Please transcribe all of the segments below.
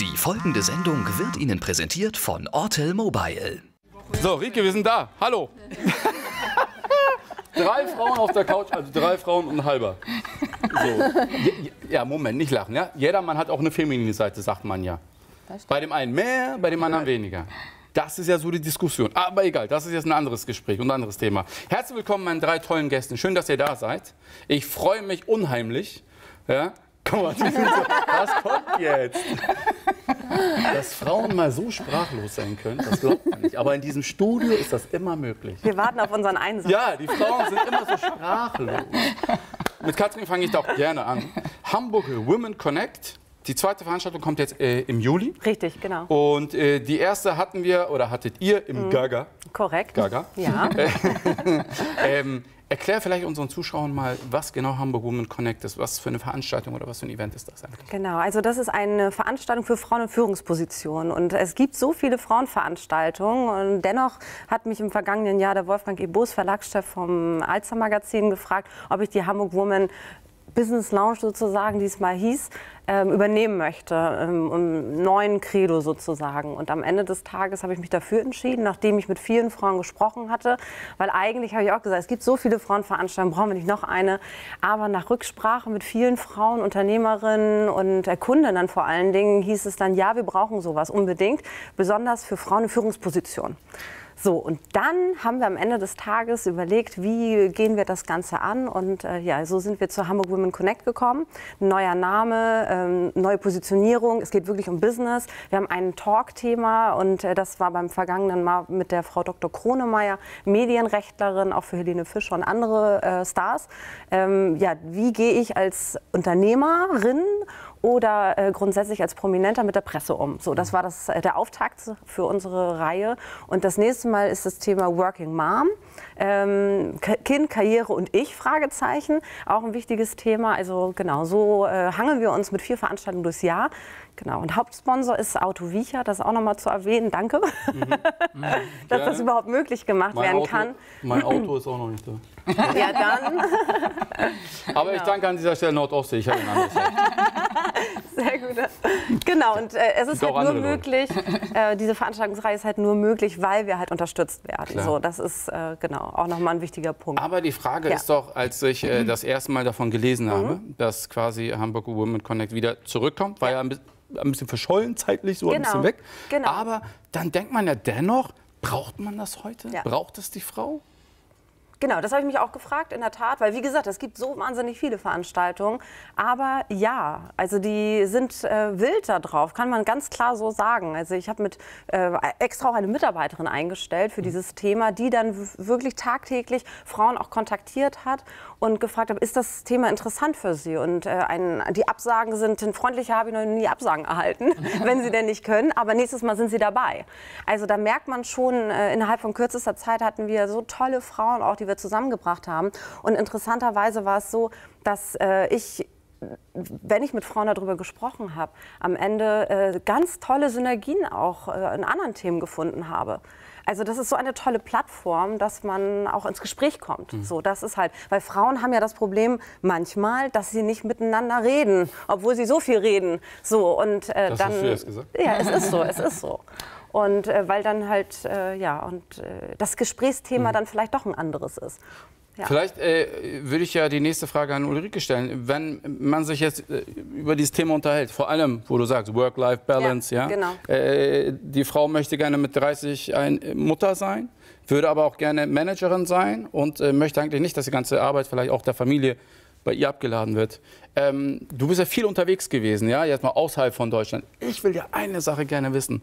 Die folgende Sendung wird Ihnen präsentiert von Ortel Mobile. So, Rike, wir sind da. Hallo. drei Frauen auf der Couch, also drei Frauen und ein halber. So. Ja, Moment, nicht lachen. Ja? Jeder Mann hat auch eine feminine Seite, sagt man ja. Bei dem einen mehr, bei dem anderen weniger. Das ist ja so die Diskussion. Aber egal, das ist jetzt ein anderes Gespräch und ein anderes Thema. Herzlich willkommen, meine drei tollen Gästen. Schön, dass ihr da seid. Ich freue mich unheimlich. Ja? Guck mal, so, was kommt jetzt? Dass Frauen mal so sprachlos sein können, das glaubt man nicht. Aber in diesem Studio ist das immer möglich. Wir warten auf unseren Einsatz. Ja, die Frauen sind immer so sprachlos. Mit Katrin fange ich doch gerne an. Hamburg Women Connect. Die zweite Veranstaltung kommt jetzt äh, im Juli. Richtig, genau. Und äh, die erste hatten wir oder hattet ihr im mhm. Gaga. Korrekt. Gaga. Ja. ähm, Erklär vielleicht unseren Zuschauern mal, was genau Hamburg Women Connect ist. Was für eine Veranstaltung oder was für ein Event ist das eigentlich? Genau, also das ist eine Veranstaltung für Frauen in Führungspositionen. Und es gibt so viele Frauenveranstaltungen. Und dennoch hat mich im vergangenen Jahr der Wolfgang Ebos, Verlagschef vom Alzer Magazin, gefragt, ob ich die Hamburg Women Business Lounge sozusagen, die es mal hieß, ähm, übernehmen möchte, ähm, um neuen Credo sozusagen. Und am Ende des Tages habe ich mich dafür entschieden, nachdem ich mit vielen Frauen gesprochen hatte, weil eigentlich habe ich auch gesagt, es gibt so viele Frauenveranstaltungen, brauchen wir nicht noch eine. Aber nach Rücksprache mit vielen Frauen, Unternehmerinnen und Kundinnen vor allen Dingen hieß es dann, ja, wir brauchen sowas unbedingt, besonders für Frauen in Führungspositionen. So, und dann haben wir am Ende des Tages überlegt, wie gehen wir das Ganze an. Und äh, ja, so sind wir zur Hamburg Women Connect gekommen. neuer Name, ähm, neue Positionierung. Es geht wirklich um Business. Wir haben ein Talk-Thema und äh, das war beim vergangenen Mal mit der Frau Dr. Kronemeier, Medienrechtlerin, auch für Helene Fischer und andere äh, Stars. Ähm, ja, wie gehe ich als Unternehmerin oder äh, grundsätzlich als Prominenter mit der Presse um. So, das war das, äh, der Auftakt für unsere Reihe. Und das nächste Mal ist das Thema Working Mom. Ähm, kind, Karriere und ich, Fragezeichen. Auch ein wichtiges Thema. Also genau, so äh, hangeln wir uns mit vier Veranstaltungen durchs Jahr. Genau, und Hauptsponsor ist Auto Viecher, das auch noch mal zu erwähnen. Danke, mhm. Mhm. dass Gerne. das überhaupt möglich gemacht mein werden Auto, kann. Mein Auto ist auch noch nicht da. ja, dann. Aber genau. ich danke an dieser Stelle Nordostsee, ich habe ein anderes Sehr gut. Genau, und äh, es ist halt nur möglich, äh, diese Veranstaltungsreihe ist halt nur möglich, weil wir halt unterstützt werden. So, das ist äh, genau auch nochmal ein wichtiger Punkt. Aber die Frage ja. ist doch, als ich äh, das erste Mal davon gelesen habe, mhm. dass quasi Hamburg Women Connect wieder zurückkommt, war ja, ja ein, ein, bisschen verschollen zeitlich, so genau. ein bisschen weg. Genau. Aber dann denkt man ja dennoch, braucht man das heute? Ja. Braucht es die Frau? Genau, das habe ich mich auch gefragt, in der Tat, weil wie gesagt, es gibt so wahnsinnig viele Veranstaltungen. Aber ja, also die sind äh, wild da drauf, kann man ganz klar so sagen. Also ich habe mit äh, extra auch eine Mitarbeiterin eingestellt für dieses Thema, die dann wirklich tagtäglich Frauen auch kontaktiert hat und gefragt hat, ist das Thema interessant für sie? Und äh, ein, die Absagen sind, freundlicher habe ich noch nie Absagen erhalten, wenn sie denn nicht können. Aber nächstes Mal sind sie dabei. Also da merkt man schon, äh, innerhalb von kürzester Zeit hatten wir so tolle Frauen auch, die wir zusammengebracht haben. Und interessanterweise war es so, dass äh, ich wenn ich mit Frauen darüber gesprochen habe, am Ende äh, ganz tolle Synergien auch äh, in anderen Themen gefunden habe. Also das ist so eine tolle Plattform, dass man auch ins Gespräch kommt. Mhm. So, das ist halt, weil Frauen haben ja das Problem manchmal, dass sie nicht miteinander reden, obwohl sie so viel reden. So und äh, das dann. Hast du jetzt gesagt? Ja, es ist so, es ist so. Und äh, weil dann halt, äh, ja, und äh, das Gesprächsthema mhm. dann vielleicht doch ein anderes ist. Ja. Vielleicht äh, würde ich ja die nächste Frage an Ulrike stellen. Wenn man sich jetzt äh, über dieses Thema unterhält, vor allem, wo du sagst, Work-Life-Balance, ja, ja? Genau. Äh, die Frau möchte gerne mit 30 ein äh, Mutter sein, würde aber auch gerne Managerin sein und äh, möchte eigentlich nicht, dass die ganze Arbeit vielleicht auch der Familie bei ihr abgeladen wird. Ähm, du bist ja viel unterwegs gewesen, ja, jetzt mal außerhalb von Deutschland. Ich will ja eine Sache gerne wissen.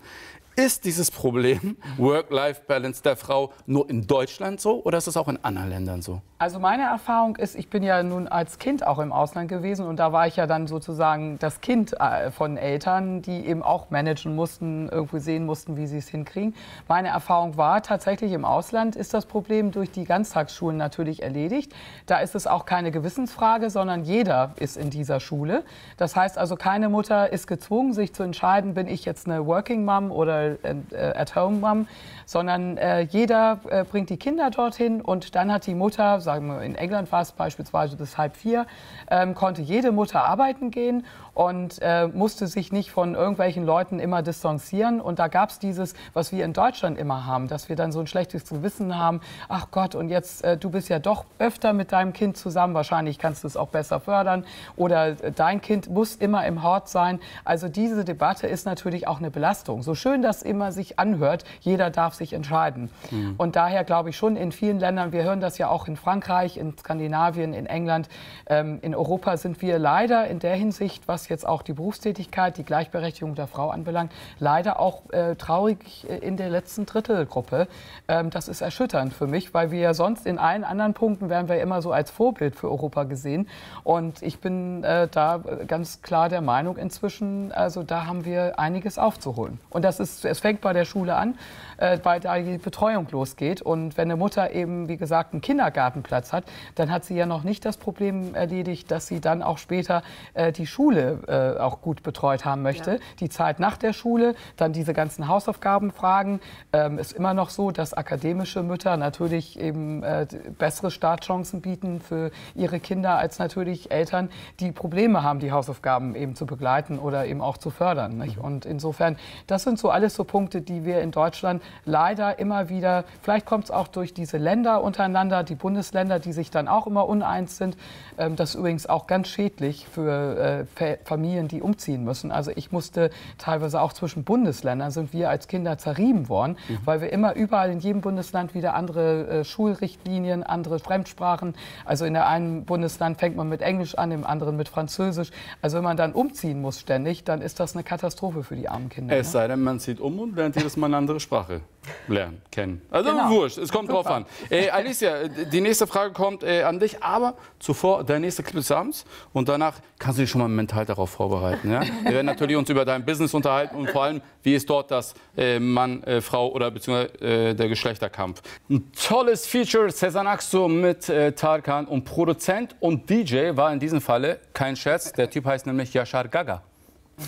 Ist dieses Problem Work-Life-Balance der Frau nur in Deutschland so oder ist es auch in anderen Ländern so? Also meine Erfahrung ist, ich bin ja nun als Kind auch im Ausland gewesen und da war ich ja dann sozusagen das Kind äh, von Eltern, die eben auch managen mussten, irgendwie sehen mussten, wie sie es hinkriegen. Meine Erfahrung war tatsächlich im Ausland ist das Problem durch die Ganztagsschulen natürlich erledigt. Da ist es auch keine Gewissensfrage, sondern jeder ist in dieser Schule. Das heißt also, keine Mutter ist gezwungen, sich zu entscheiden, bin ich jetzt eine Working Mom oder a, a, a at home mom. Sondern äh, jeder äh, bringt die Kinder dorthin und dann hat die Mutter, sagen wir in England war es beispielsweise bis halb vier, ähm, konnte jede Mutter arbeiten gehen und äh, musste sich nicht von irgendwelchen Leuten immer distanzieren. Und da gab es dieses, was wir in Deutschland immer haben, dass wir dann so ein schlechtes Gewissen haben. Ach Gott, und jetzt, äh, du bist ja doch öfter mit deinem Kind zusammen, wahrscheinlich kannst du es auch besser fördern. Oder äh, dein Kind muss immer im Hort sein. Also diese Debatte ist natürlich auch eine Belastung. So schön das immer sich anhört, jeder darf sich entscheiden. Mhm. Und daher glaube ich schon in vielen Ländern, wir hören das ja auch in Frankreich, in Skandinavien, in England, ähm, in Europa sind wir leider in der Hinsicht, was jetzt auch die Berufstätigkeit, die Gleichberechtigung der Frau anbelangt, leider auch äh, traurig in der letzten Drittelgruppe. Ähm, das ist erschütternd für mich, weil wir ja sonst in allen anderen Punkten werden wir immer so als Vorbild für Europa gesehen. Und ich bin äh, da ganz klar der Meinung inzwischen, also da haben wir einiges aufzuholen. Und das ist, es fängt bei der Schule an, äh, die Betreuung losgeht. Und wenn eine Mutter eben, wie gesagt, einen Kindergartenplatz hat, dann hat sie ja noch nicht das Problem erledigt, dass sie dann auch später äh, die Schule äh, auch gut betreut haben möchte. Ja. Die Zeit nach der Schule, dann diese ganzen Hausaufgabenfragen. Ähm, ist immer noch so, dass akademische Mütter natürlich eben äh, bessere Startchancen bieten für ihre Kinder als natürlich Eltern, die Probleme haben, die Hausaufgaben eben zu begleiten oder eben auch zu fördern. Nicht? Mhm. Und insofern, das sind so alles so Punkte, die wir in Deutschland leider immer wieder, vielleicht kommt es auch durch diese Länder untereinander, die Bundesländer, die sich dann auch immer uneins sind. Ähm, das ist übrigens auch ganz schädlich für äh, Familien, die umziehen müssen. Also ich musste teilweise auch zwischen Bundesländern sind wir als Kinder zerrieben worden, mhm. weil wir immer überall in jedem Bundesland wieder andere äh, Schulrichtlinien, andere Fremdsprachen. Also in der einen Bundesland fängt man mit Englisch an, im anderen mit Französisch. Also wenn man dann umziehen muss ständig, dann ist das eine Katastrophe für die armen Kinder. Es ne? sei denn, man zieht um und lernt jedes Mal eine andere Sprache lernen, kennen. Also genau. wurscht, es kommt Super. drauf an. Äh, Alicia, die nächste Frage kommt äh, an dich, aber zuvor der nächste Clip des Abends und danach kannst du dich schon mal mental darauf vorbereiten. Ja? Wir werden natürlich uns über dein Business unterhalten und vor allem, wie ist dort das äh, Mann, äh, Frau oder beziehungsweise äh, der Geschlechterkampf. Ein tolles Feature, Cesar Axo mit äh, Tarkan und Produzent und DJ war in diesem Falle kein Scherz. Der Typ heißt nämlich Yashar Gaga.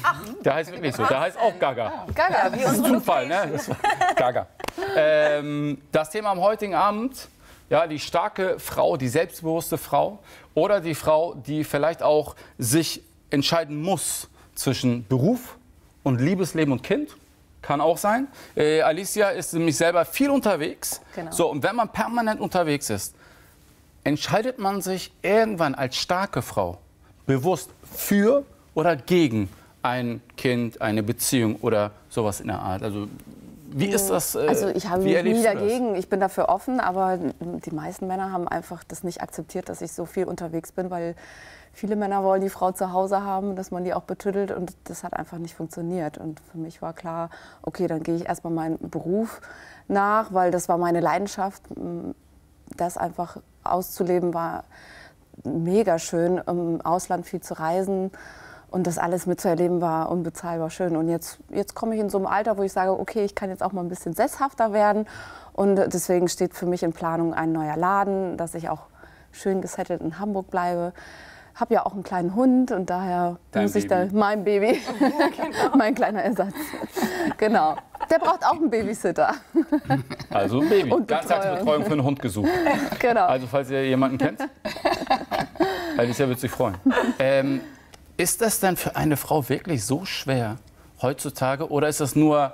Ach. Der heißt wirklich so. Der heißt auch Gaga. Gaga, wie Das ist Zufall, ne? Das Gaga. Ähm, das Thema am heutigen Abend, ja, die starke Frau, die selbstbewusste Frau oder die Frau, die vielleicht auch sich entscheiden muss zwischen Beruf und Liebesleben und Kind. Kann auch sein. Äh, Alicia ist nämlich selber viel unterwegs. Genau. So, und wenn man permanent unterwegs ist, entscheidet man sich irgendwann als starke Frau bewusst für oder gegen ein Kind, eine Beziehung oder sowas in der Art. Also wie ist das? Äh, also ich habe mich nie dagegen. Ich bin dafür offen, aber die meisten Männer haben einfach das nicht akzeptiert, dass ich so viel unterwegs bin, weil viele Männer wollen die Frau zu Hause haben, dass man die auch betüttelt und das hat einfach nicht funktioniert. Und für mich war klar, okay, dann gehe ich erstmal meinen Beruf nach, weil das war meine Leidenschaft. Das einfach auszuleben war mega schön, im Ausland viel zu reisen. Und das alles mitzuerleben war unbezahlbar schön. Und jetzt, jetzt komme ich in so einem Alter, wo ich sage, okay, ich kann jetzt auch mal ein bisschen sesshafter werden. Und deswegen steht für mich in Planung ein neuer Laden, dass ich auch schön gesettelt in Hamburg bleibe habe ja auch einen kleinen Hund und daher Dein muss ich Baby. da mein Baby, genau. mein kleiner Ersatz. genau. Der braucht auch einen Babysitter. Also ein Baby. Und Ganztagsbetreuung für einen Hund gesucht. Genau. Also falls ihr jemanden kennt, Alicia wird sich freuen. Ähm, ist das denn für eine Frau wirklich so schwer heutzutage oder ist das nur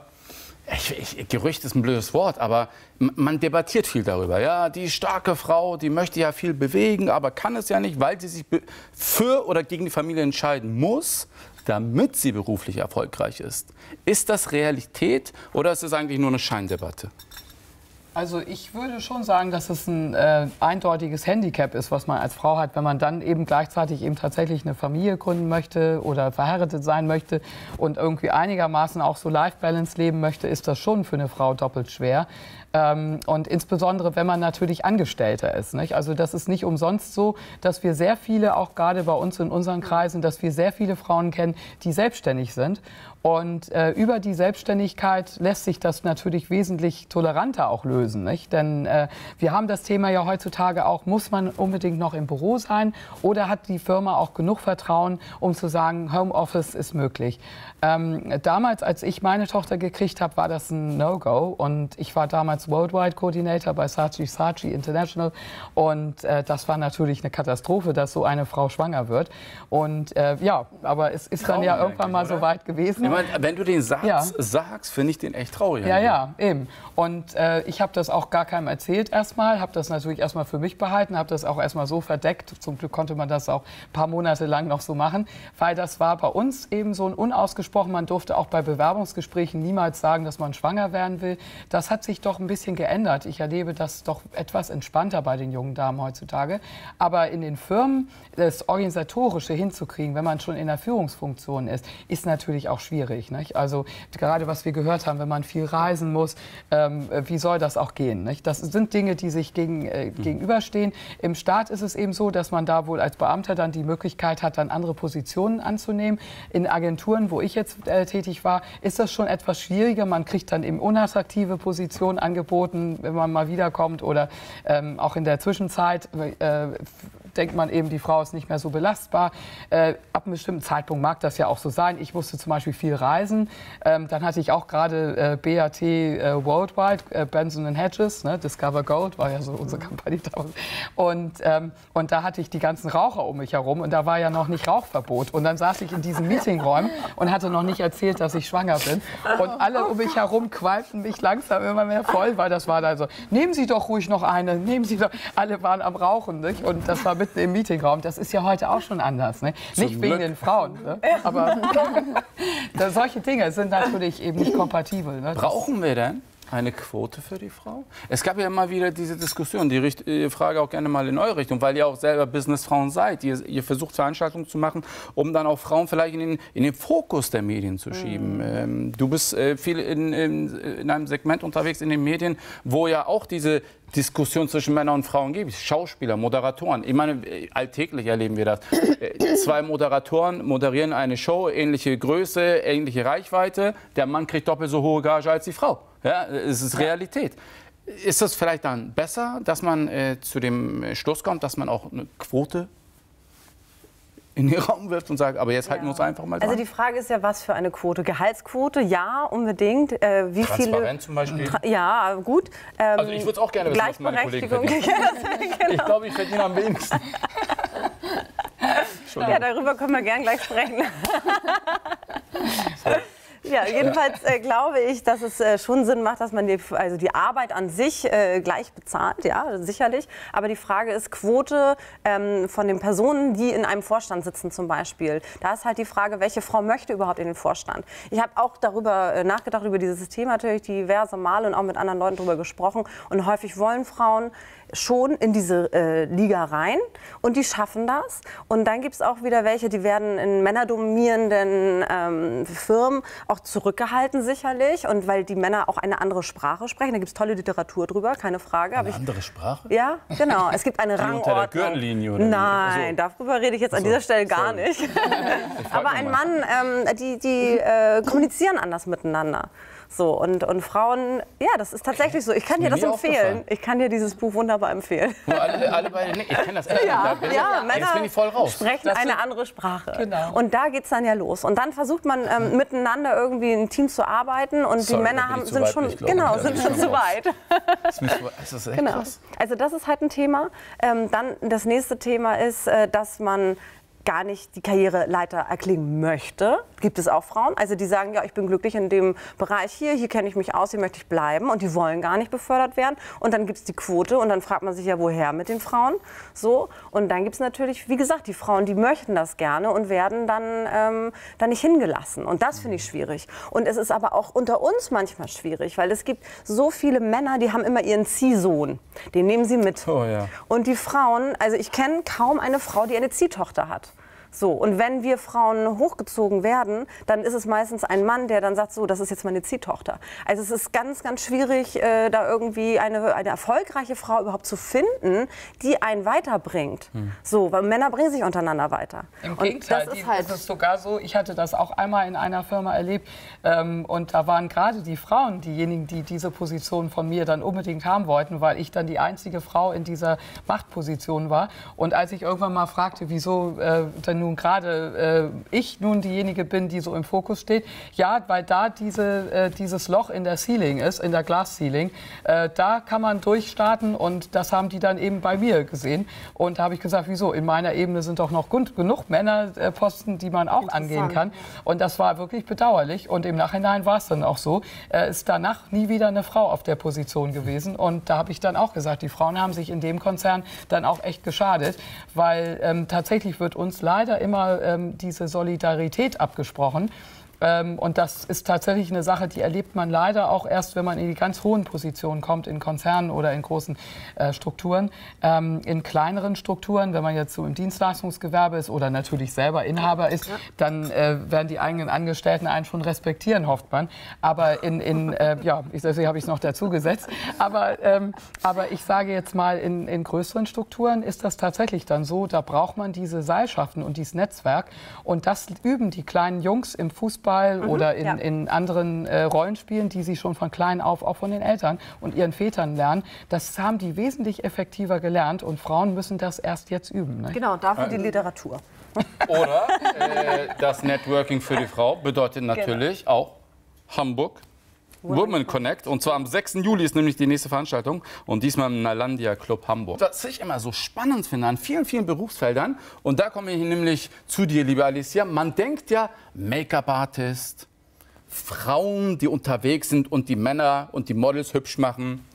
ich, ich, Gerücht ist ein blödes Wort, aber man debattiert viel darüber. Ja, die starke Frau, die möchte ja viel bewegen, aber kann es ja nicht, weil sie sich für oder gegen die Familie entscheiden muss, damit sie beruflich erfolgreich ist. Ist das Realität oder ist es eigentlich nur eine Scheindebatte? Also ich würde schon sagen, dass es ein äh, eindeutiges Handicap ist, was man als Frau hat, wenn man dann eben gleichzeitig eben tatsächlich eine Familie gründen möchte oder verheiratet sein möchte und irgendwie einigermaßen auch so Life-Balance leben möchte, ist das schon für eine Frau doppelt schwer. Ähm, und insbesondere, wenn man natürlich Angestellter ist. Nicht? Also das ist nicht umsonst so, dass wir sehr viele, auch gerade bei uns in unseren Kreisen, dass wir sehr viele Frauen kennen, die selbstständig sind. Und äh, über die Selbstständigkeit lässt sich das natürlich wesentlich toleranter auch lösen. Nicht? Denn äh, wir haben das Thema ja heutzutage auch, muss man unbedingt noch im Büro sein oder hat die Firma auch genug Vertrauen, um zu sagen, Homeoffice ist möglich. Ähm, damals, als ich meine Tochter gekriegt habe, war das ein No-Go und ich war damals Worldwide Coordinator bei Saatchi Saatchi International und äh, das war natürlich eine Katastrophe, dass so eine Frau schwanger wird. Und äh, ja, aber es ist dann ja irgendwann mal so weit gewesen. Ich mein, wenn du den Satz ja. sagst, finde ich den echt traurig. Ja, ja, eben. Und äh, ich habe das auch gar keinem erzählt erstmal, habe das natürlich erstmal für mich behalten, habe das auch erstmal so verdeckt. Zum Glück konnte man das auch ein paar Monate lang noch so machen, weil das war bei uns eben so ein unausgesprochen, man durfte auch bei Bewerbungsgesprächen niemals sagen, dass man schwanger werden will. Das hat sich doch ein bisschen geändert. Ich erlebe das doch etwas entspannter bei den jungen Damen heutzutage. Aber in den Firmen das Organisatorische hinzukriegen, wenn man schon in der Führungsfunktion ist, ist natürlich auch schwierig. Nicht? Also gerade was wir gehört haben, wenn man viel reisen muss, ähm, wie soll das auch gehen? Nicht? Das sind Dinge, die sich gegen, äh, mhm. gegenüberstehen. Im Staat ist es eben so, dass man da wohl als Beamter dann die Möglichkeit hat, dann andere Positionen anzunehmen. In Agenturen, wo ich jetzt äh, tätig war, ist das schon etwas schwieriger. Man kriegt dann eben unattraktive Positionen angeboten, wenn man mal wiederkommt oder ähm, auch in der Zwischenzeit äh, denkt man eben, die Frau ist nicht mehr so belastbar. Äh, ab einem bestimmten Zeitpunkt mag das ja auch so sein. Ich musste zum Beispiel viel reisen. Ähm, dann hatte ich auch gerade äh, BAT äh, Worldwide, äh, Benson Hedges, ne, Discover Gold war ja so unsere Kampagne damals. Und, ähm, und da hatte ich die ganzen Raucher um mich herum und da war ja noch nicht Rauchverbot. Und dann saß ich in diesen Meetingräumen und hatte noch nicht erzählt, dass ich schwanger bin. Und alle um mich herum qualmten mich langsam immer mehr voll, weil das war da so, nehmen Sie doch ruhig noch eine, nehmen Sie doch. Alle waren am Rauchen. Nicht? Und das war mitten im Meetingraum. Das ist ja heute auch schon anders. Ne? Nicht wegen den Frauen, ne? aber solche Dinge sind natürlich eben nicht kompatibel. Ne? Brauchen wir denn eine Quote für die Frau? Es gab ja immer wieder diese Diskussion, die Richt ich frage auch gerne mal in eure Richtung, weil ihr auch selber Businessfrauen seid. Ihr, ihr, versucht Veranstaltungen zu machen, um dann auch Frauen vielleicht in den, in den Fokus der Medien zu schieben. Mhm. Ähm, du bist äh, viel in, in, in, einem Segment unterwegs in den Medien, wo ja auch diese Diskussion zwischen Männern und Frauen gibt. Schauspieler, Moderatoren. Ich meine, alltäglich erleben wir das. Äh, zwei Moderatoren moderieren eine Show, ähnliche Größe, ähnliche Reichweite. Der Mann kriegt doppelt so hohe Gage als die Frau. Ja, es ist Realität. Ist es vielleicht dann besser, dass man äh, zu dem Schluss kommt, dass man auch eine Quote in den Raum wirft und sagt, aber jetzt halten wir uns einfach mal also dran. Also die Frage ist ja, was für eine Quote? Gehaltsquote, ja, unbedingt. Äh, wie Transparent viele, zum Beispiel? Tra ja, gut. Ähm, also ich würde es auch gerne wissen, was meine Kollegen verdienen. genau. Ich glaube, ich verdiene am wenigsten. ja, darüber können wir gern gleich sprechen. Ja, jedenfalls äh, glaube ich, dass es äh, schon Sinn macht, dass man die, also die Arbeit an sich äh, gleich bezahlt, ja, sicherlich. Aber die Frage ist Quote ähm, von den Personen, die in einem Vorstand sitzen zum Beispiel. Da ist halt die Frage, welche Frau möchte überhaupt in den Vorstand? Ich habe auch darüber äh, nachgedacht, über dieses Thema natürlich diverse Male und auch mit anderen Leuten darüber gesprochen. Und häufig wollen Frauen schon in diese äh, Liga rein und die schaffen das. Und dann gibt es auch wieder welche, die werden in männerdominierenden ähm, Firmen auch zurückgehalten sicherlich und weil die Männer auch eine andere Sprache sprechen. Da gibt es tolle Literatur drüber, keine Frage. Eine andere Sprache? Ja, genau. Es gibt eine die Rangordnung. Unter der Gürtellinie oder Nein, so. darüber rede ich jetzt an dieser Stelle gar Sorry. nicht. Aber ein Mann, ähm, die, die äh, kommunizieren anders miteinander. So, und, und Frauen, ja, das ist tatsächlich so. Ich kann dir das empfehlen. Ich kann dir dieses Buch wunderbar empfehlen. alle, alle beide, ich kenne das echt. Ja, da ja, Männer jetzt bin ich voll raus. sprechen das eine andere Sprache. Genau. Und da geht es dann ja los. Und dann versucht man ähm, miteinander irgendwie ein Team zu arbeiten und Sorry, die Männer haben, sind schon, genau, sind schon zu weit. Das ist echt genau. krass. Also das ist halt ein Thema. Ähm, dann das nächste Thema ist, äh, dass man gar nicht die Karriereleiter erklingen möchte. Gibt es auch Frauen, also die sagen, ja, ich bin glücklich in dem Bereich hier, hier kenne ich mich aus, hier möchte ich bleiben und die wollen gar nicht befördert werden. Und dann gibt es die Quote und dann fragt man sich ja, woher mit den Frauen. So. Und dann gibt es natürlich, wie gesagt, die Frauen, die möchten das gerne und werden dann, ähm, dann nicht hingelassen. Und das finde ich schwierig. Und es ist aber auch unter uns manchmal schwierig, weil es gibt so viele Männer, die haben immer ihren Ziehsohn. Den nehmen sie mit. Oh, ja. Und die Frauen, also ich kenne kaum eine Frau, die eine Ziehtochter hat. So, und wenn wir Frauen hochgezogen werden, dann ist es meistens ein Mann, der dann sagt, so, das ist jetzt meine Ziehtochter. Also es ist ganz, ganz schwierig, äh, da irgendwie eine, eine erfolgreiche Frau überhaupt zu finden, die einen weiterbringt. Hm. So, weil Männer bringen sich untereinander weiter. Im und Gegenteil, das ist, halt ist es sogar so, ich hatte das auch einmal in einer Firma erlebt ähm, und da waren gerade die Frauen diejenigen, die diese Position von mir dann unbedingt haben wollten, weil ich dann die einzige Frau in dieser Machtposition war. Und als ich irgendwann mal fragte, wieso äh, denn nun gerade äh, ich nun diejenige bin, die so im Fokus steht, ja, weil da diese, äh, dieses Loch in der Ceiling ist, in der Glas-Ceiling, äh, da kann man durchstarten und das haben die dann eben bei mir gesehen. Und da habe ich gesagt, wieso? In meiner Ebene sind doch noch genug Männerposten, die man auch angehen kann. Und das war wirklich bedauerlich. Und im Nachhinein war es dann auch so. Äh, ist danach nie wieder eine Frau auf der Position gewesen. Und da habe ich dann auch gesagt, die Frauen haben sich in dem Konzern dann auch echt geschadet, weil ähm, tatsächlich wird uns leider immer ähm, diese Solidarität abgesprochen. Ähm, und das ist tatsächlich eine Sache, die erlebt man leider auch erst, wenn man in die ganz hohen Positionen kommt, in Konzernen oder in großen äh, Strukturen. Ähm, in kleineren Strukturen, wenn man jetzt so im Dienstleistungsgewerbe ist oder natürlich selber Inhaber ist, dann äh, werden die eigenen Angestellten einen schon respektieren, hofft man. Aber in, in äh, ja, ich, deswegen habe ich es noch dazu gesetzt. Aber, ähm, aber ich sage jetzt mal, in, in größeren Strukturen ist das tatsächlich dann so, da braucht man diese Seilschaften und dieses Netzwerk. Und das üben die kleinen Jungs im Fußball Fußball mhm, oder in, ja. in anderen äh, Rollenspielen, die sie schon von klein auf auch von den Eltern und ihren Vätern lernen. Das haben die wesentlich effektiver gelernt und Frauen müssen das erst jetzt üben. Ne? Genau, dafür die Literatur. Oder äh, das Networking für die Frau bedeutet genau. natürlich genau. auch Hamburg, Women Connect. Und zwar am 6. Juli ist nämlich die nächste Veranstaltung. Und diesmal im Nalandia Club Hamburg. Was ich immer so spannend finde an vielen, vielen Berufsfeldern. Und da komme ich nämlich zu dir, liebe Alicia. Man denkt ja, Make-up-Artist, Frauen, die unterwegs sind und die Männer und die Models hübsch machen.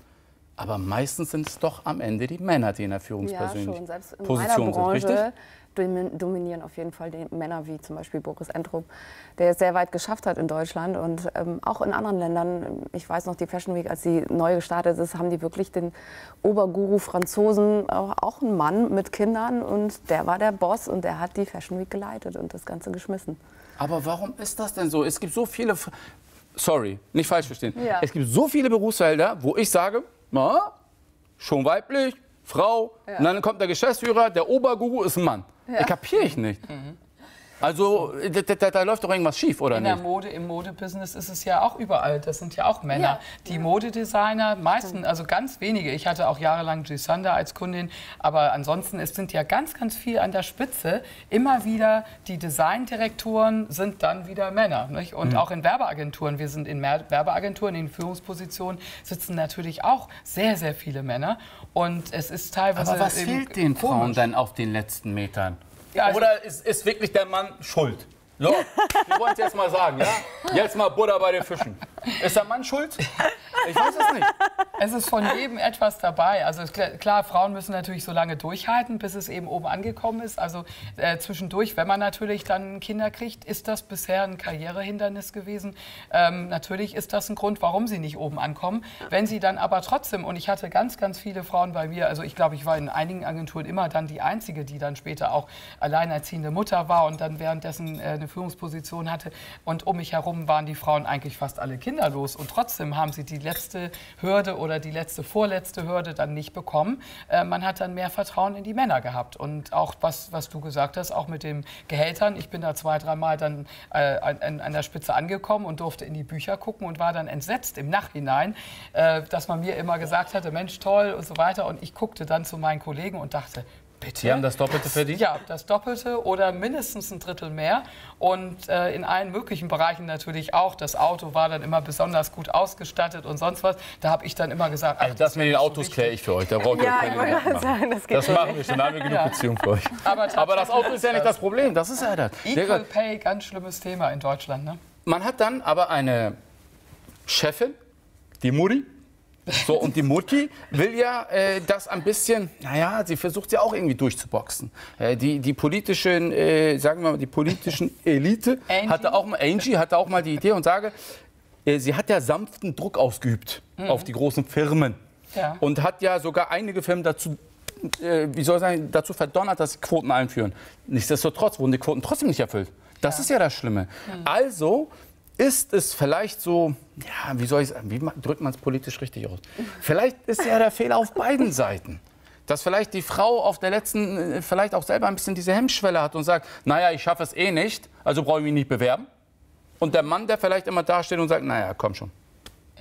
Aber meistens sind es doch am Ende die Männer, die in der Führungsposition ja, schon. Selbst in Position Branche sind, richtig? Dominieren auf jeden Fall die Männer, wie zum Beispiel Boris Entrup, der es sehr weit geschafft hat in Deutschland und ähm, auch in anderen Ländern. Ich weiß noch, die Fashion Week, als sie neu gestartet ist, haben die wirklich den Oberguru Franzosen, auch, auch einen Mann mit Kindern und der war der Boss und der hat die Fashion Week geleitet und das Ganze geschmissen. Aber warum ist das denn so? Es gibt so viele, sorry, nicht falsch verstehen, ja. es gibt so viele Berufsfelder, wo ich sage, na, schon weiblich, Frau, ja. und dann kommt der Geschäftsführer, der Oberguru ist ein Mann. Ja. Kapiere ich nicht. Mhm. Also da, da, da, läuft doch irgendwas schief, oder In nicht? In der Mode, im Modebusiness ist es ja auch überall. Das sind ja auch Männer. Ja. Die Modedesigner, meisten, also ganz wenige. Ich hatte auch jahrelang Gisander als Kundin, aber ansonsten es sind ja ganz, ganz viel an der Spitze. Immer wieder die Designdirektoren sind dann wieder Männer. Nicht? Und mhm. auch in Werbeagenturen, wir sind in Werbeagenturen, in Führungspositionen sitzen natürlich auch sehr, sehr viele Männer. Und es ist teilweise. Aber was fehlt den Frauen denn auf den letzten Metern? Ja, also Oder ist, ist wirklich der Mann schuld? So, wir wollen es jetzt mal sagen, ja? Jetzt mal Butter bei den Fischen. Ist der Mann schuld? Ich weiß es nicht. Es ist von jedem etwas dabei. Also klar, Frauen müssen natürlich so lange durchhalten, bis es eben oben angekommen ist. Also äh, zwischendurch, wenn man natürlich dann Kinder kriegt, ist das bisher ein Karrierehindernis gewesen. Ähm, natürlich ist das ein Grund, warum sie nicht oben ankommen. Wenn sie dann aber trotzdem, und ich hatte ganz, ganz viele Frauen bei mir, also ich glaube, ich war in einigen Agenturen immer dann die Einzige, die dann später auch alleinerziehende Mutter war und dann währenddessen äh, eine Führungsposition hatte. Und um mich herum waren die Frauen eigentlich fast alle kinderlos. Und trotzdem haben sie die letzte Hürde oder die letzte, vorletzte Hürde dann nicht bekommen. Äh, man hat dann mehr Vertrauen in die Männer gehabt. Und auch was, was du gesagt hast, auch mit den Gehältern. Ich bin da zwei, dreimal dann äh, an, an, der Spitze angekommen und durfte in die Bücher gucken und war dann entsetzt im Nachhinein, äh, dass man mir immer gesagt hatte, Mensch, toll und so weiter. Und ich guckte dann zu meinen Kollegen und dachte, Bitte? Sie haben das Doppelte verdient? Ja, das Doppelte oder mindestens ein Drittel mehr. Und äh, in allen möglichen Bereichen natürlich auch. Das Auto war dann immer besonders gut ausgestattet und sonst was. Da habe ich dann immer gesagt, ach, also das, das mit den Autos so kläre ich für euch. Da braucht ihr ja, keine ich sagen, das, das machen wir schon. Da haben wir genug ja. Beziehung für euch. Aber, Aber, das Auto ist ja nicht das Problem. Das ist ja das. Equal Pay, ganz schlimmes Thema in Deutschland. Ne? Man hat dann aber eine Chefin, die Muri, so, und die Mutti will ja äh, das ein bisschen, naja, sie versucht ja auch irgendwie durchzuboxen. Äh, die, die politischen, äh, sagen wir mal, die politischen Elite Angie? hatte auch mal, Angie hatte auch mal die Idee und sage, äh, sie hat ja sanften Druck ausgeübt mhm. auf die großen Firmen. Ja. Und hat ja sogar einige Firmen dazu äh, wie soll ich sagen, dazu verdonnert, dass sie Quoten einführen. Nichtsdestotrotz wurden die Quoten trotzdem nicht erfüllt. Das ist ja das Schlimme. Also ist es vielleicht so, ja, wie soll ich sagen, wie drückt man es politisch richtig aus? Vielleicht ist ja der Fehler auf beiden Seiten. Dass vielleicht die Frau auf der letzten, äh, vielleicht auch selber ein bisschen diese Hemmschwelle hat und sagt, naja, ich schaffe es eh nicht, also brauche ich mich nicht bewerben. Und der Mann, der vielleicht immer dasteht und sagt, naja, komm schon.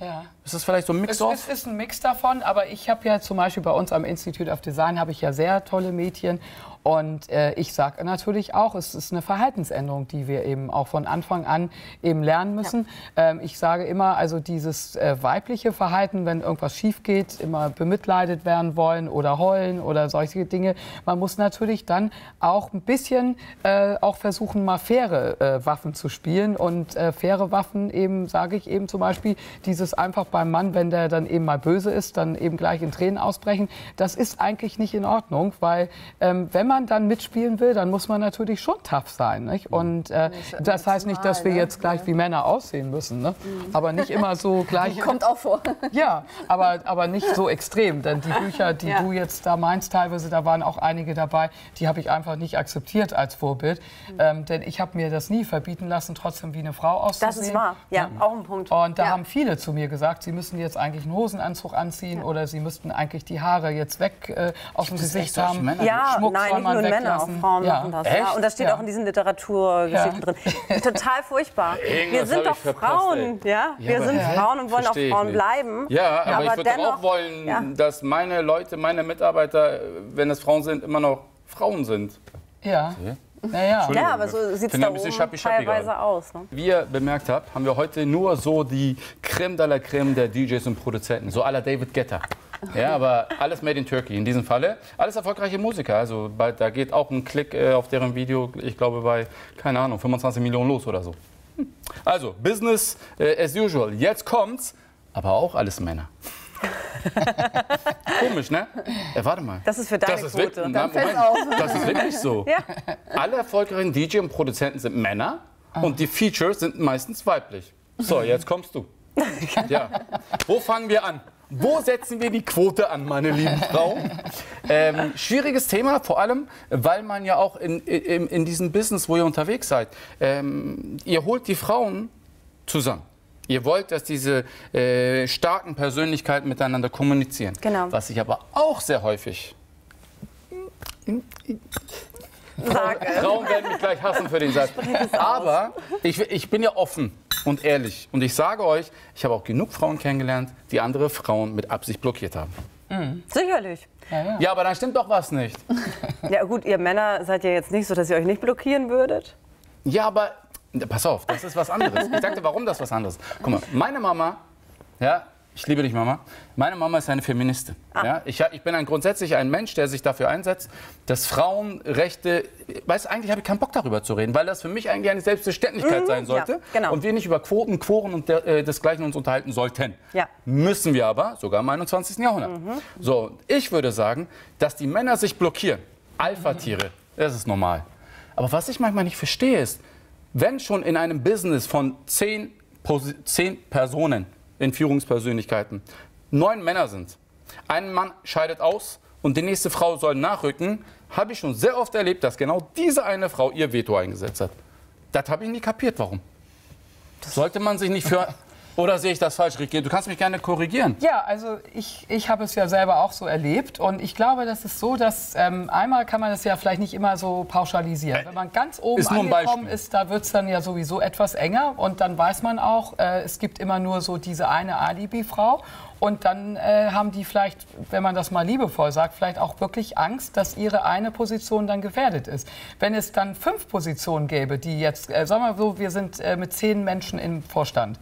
Ja. Ist das vielleicht so ein Mix Es, es ist ein Mix davon, aber ich habe ja zum Beispiel bei uns am Institute of Design habe ich ja sehr tolle Mädchen und äh, ich sage natürlich auch, es ist eine Verhaltensänderung, die wir eben auch von Anfang an eben lernen müssen. Ähm, ich sage immer, also dieses äh, weibliche Verhalten, wenn irgendwas schief geht, immer bemitleidet werden wollen oder heulen oder solche Dinge. Man muss natürlich dann auch ein bisschen äh, auch versuchen, mal faire äh, Waffen zu spielen und äh, faire Waffen eben, sage ich eben zum Beispiel, dieses einfach beim Mann, wenn der dann eben mal böse ist, dann eben gleich in Tränen ausbrechen. Das ist eigentlich nicht in Ordnung, weil ähm, wenn man dann mitspielen will, dann muss man natürlich schon tough sein. Nicht? Und äh, das heißt nicht, dass wir jetzt gleich wie Männer aussehen müssen, ne? aber nicht immer so gleich. Kommt auch vor. Ja, aber, aber nicht so extrem. Denn die Bücher, die Ja. du jetzt da meinst, teilweise, da waren auch einige dabei, die habe ich einfach nicht akzeptiert als Vorbild. Ähm, denn ich habe mir das nie verbieten lassen, trotzdem wie eine Frau auszusehen. Das ist wahr. Ja, auch ein Punkt. Und da ja. haben viele zu mir gesagt, sie müssen jetzt eigentlich einen Hosenanzug anziehen oder sie müssten eigentlich die Haare jetzt weg äh, aus dem es Gesicht haben. Ja, Schmuck nein, man nur Männer, auch. Frauen Ja. machen das. Echt? Ja. Und das steht Ja. auch in diesen Literaturgeschichten Ja. drin. Total furchtbar. Wir sind doch verpasst, Frauen, ey. ja? Wir aber- sind Hä? Frauen und wollen auch Frauen nicht. bleiben. Ja, aber, ich würde dennoch- auch wollen, ja. dass meine Leute, meine Mitarbeiter, wenn es Frauen sind, immer noch Frauen sind. Ja. Naja. Ja, aber so sieht es da oben schappi-schappi teilweise gerade. aus. Ne? Wie ihr bemerkt habt, haben wir heute nur so die Creme de la Creme der DJs und Produzenten, so à la David Guetta. Ja, aber alles made in Turkey in diesem Falle. Alles erfolgreiche Musiker. Also bei, da geht auch ein Klick äh, auf deren Video, ich glaube bei, keine Ahnung, 25 Millionen los oder so. Hm. Also, Business äh, as usual. Jetzt kommt's, aber auch alles Männer. Komisch, ne? Äh, warte mal. Das ist für deine das ist Quote. na, das ist wirklich so. Alle erfolgreichen DJ und Produzenten sind Männer und die Features sind meistens weiblich. So, jetzt kommst du. Ja. Wo fangen wir an? Wo setzen wir die Quote an, meine lieben Frauen? Ähm, schwieriges Thema, vor allem, weil man ja auch in, in, in diesem Business, wo ihr unterwegs seid, ähm, ihr holt die Frauen zusammen. Ihr wollt, dass diese äh, starken Persönlichkeiten miteinander kommunizieren. Genau. Was ich aber auch sehr häufig Sag es. Frauen werden mich gleich hassen für den Satz. Aber ich, ich bin ja offen und ehrlich. Und ich sage euch, ich habe auch genug Frauen kennengelernt, die andere Frauen mit Absicht blockiert haben. Sicherlich. Ja, aber dann stimmt doch was nicht. Ja gut, ihr Männer seid ja jetzt nicht so, dass ihr euch nicht blockieren würdet. Ja, aber pass auf, das ist was anderes. Ich sagte, warum das was anderes? Guck mal, meine Mama, ja, ich liebe dich, Mama. Meine Mama ist eine Feministin. Ja, ich, ich bin ein, grundsätzlich ein Mensch, der sich dafür einsetzt, dass Frauenrechte, weißt eigentlich habe ich keinen Bock darüber zu reden, weil das für mich eigentlich eine Selbstverständlichkeit sein sollte. genau. Und wir nicht über Quoten, Quoren und der, äh, desgleichen uns unterhalten sollten. Ja. Müssen wir aber, sogar im 21. Jahrhundert. So, ich würde sagen, dass die Männer sich blockieren. Alpha-Tiere, das ist normal. Aber was ich manchmal nicht verstehe ist, wenn schon in einem Business von zehn, zehn Personen in Führungspersönlichkeiten neun Männer sind, ein Mann scheidet aus und die nächste Frau soll nachrücken, habe ich schon sehr oft erlebt, dass genau diese eine Frau ihr Veto eingesetzt hat. Das habe ich nie kapiert, warum. Sollte man sich nicht für... Oder sehe ich das falsch, Ricky? Du kannst mich gerne korrigieren. Ja, also ich, ich habe es ja selber auch so erlebt und ich glaube, das ist so, dass ähm, einmal kann man das ja vielleicht nicht immer so pauschalisieren. Wenn man ganz oben Ist angekommen ist, da wird es dann ja sowieso etwas enger und dann weiß man auch, äh, es gibt immer nur so diese eine Alibi-Frau und dann äh, haben die vielleicht, wenn man das mal liebevoll sagt, vielleicht auch wirklich Angst, dass ihre eine Position dann gefährdet ist. Wenn es dann fünf Positionen gäbe, die jetzt, äh, sagen wir mal so, wir sind äh, mit zehn Menschen im Vorstand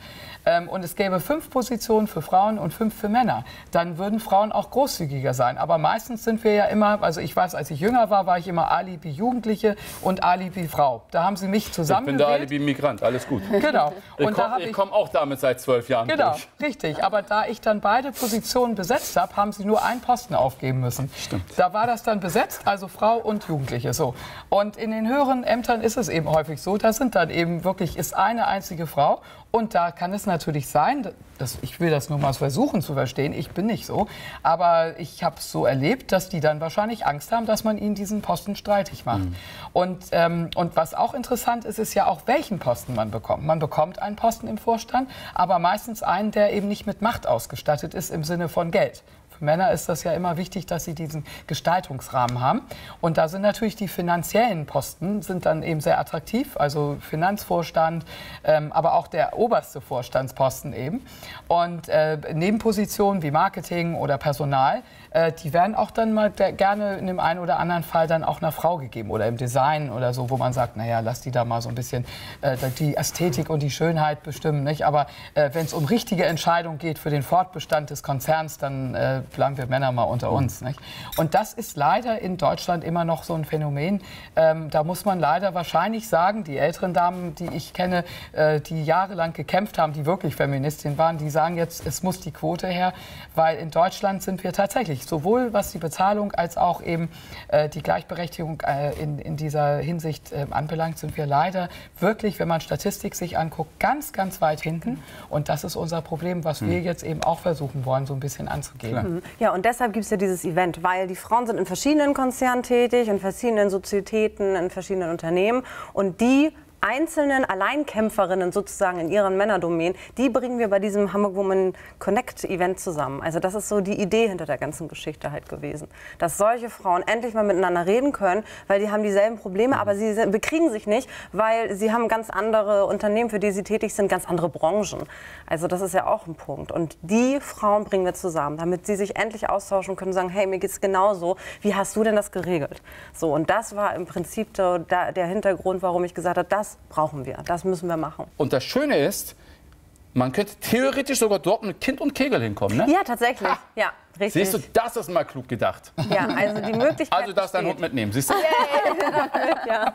ähm, und es gäbe fünf Positionen für Frauen und fünf für Männer, dann würden Frauen auch großzügiger sein. Aber meistens sind wir ja immer, also ich weiß, als ich jünger war, war ich immer Alibi Jugendliche und Alibi Frau. Da haben sie mich Ich bin der Alibi-Migrant, alles gut. Genau. Ich Und da komme ich komm auch damit seit zwölf Jahren Genau, durch. richtig. Aber da ich dann beide Positionen besetzt habe, haben sie nur einen Posten aufgeben müssen. Stimmt. Da war das dann besetzt, also Frau und Jugendliche. So. Und in den höheren Ämtern ist es eben häufig so, da sind dann eben wirklich, ist eine einzige Frau. Und da kann es natürlich sein. Das, ich will das nur mal versuchen zu verstehen. Ich bin nicht so. Aber ich habe es so erlebt, dass die dann wahrscheinlich Angst haben, dass man ihnen diesen Posten streitig macht. Mhm. Und, ähm, und was auch interessant ist, ist ja auch, welchen Posten man bekommt. Man bekommt einen Posten im Vorstand, aber meistens einen, der eben nicht mit Macht ausgestattet ist im Sinne von Geld. Männer ist das ja immer wichtig, dass sie diesen Gestaltungsrahmen haben. Und da sind natürlich die finanziellen Posten sind dann eben sehr attraktiv, also Finanzvorstand, ähm, aber auch der oberste Vorstandsposten eben. Und äh, Nebenpositionen wie Marketing oder Personal äh, die werden auch dann mal gerne in dem einen oder anderen Fall dann auch einer Frau gegeben oder im Design oder so, wo man sagt, naja, lass die da mal so ein bisschen äh, die Ästhetik und die Schönheit bestimmen. Nicht? Aber äh, wenn es um richtige Entscheidungen geht für den Fortbestand des Konzerns, dann äh, bleiben wir Männer mal unter uns. Nicht? Und das ist leider in Deutschland immer noch so ein Phänomen. Ähm, da muss man leider wahrscheinlich sagen, die älteren Damen, die ich kenne, äh, die jahrelang gekämpft haben, die wirklich Feministinnen waren, die sagen jetzt, es muss die Quote her, weil in Deutschland sind wir tatsächlich sowohl was die Bezahlung als auch eben äh, die Gleichberechtigung äh, in, in dieser Hinsicht äh, anbelangt, sind wir leider wirklich, wenn man Statistik sich anguckt, ganz, ganz weit hinten. Und das ist unser Problem, was mhm. wir jetzt eben auch versuchen wollen, so ein bisschen anzugehen. Ja, und deshalb gibt es ja dieses Event, weil die Frauen sind in verschiedenen Konzernen tätig, in verschiedenen Sozietäten, in verschiedenen Unternehmen. Und die einzelnen Alleinkämpferinnen sozusagen in ihren Männerdomänen, die bringen wir bei diesem Hamburg Woman Connect Event zusammen. Also das ist so die Idee hinter der ganzen Geschichte halt gewesen, dass solche Frauen endlich mal miteinander reden können, weil die haben dieselben Probleme, aber sie bekriegen sich nicht, weil sie haben ganz andere Unternehmen, für die sie tätig sind, ganz andere Branchen. Also das ist ja auch ein Punkt. Und die Frauen bringen wir zusammen, damit sie sich endlich austauschen können und sagen, hey, mir geht's genauso. Wie hast du denn das geregelt? So und das war im Prinzip der, der Hintergrund, warum ich gesagt habe, das brauchen wir, das müssen wir machen. Und das Schöne ist, man könnte theoretisch sogar dort mit Kind und Kegel hinkommen, ne? Ja, tatsächlich. Ha. Ja. Richtig. Siehst du, das ist mal klug gedacht. Ja, also die Möglichkeit. Also darfst deinen Hund mitnehmen, siehst du? ja,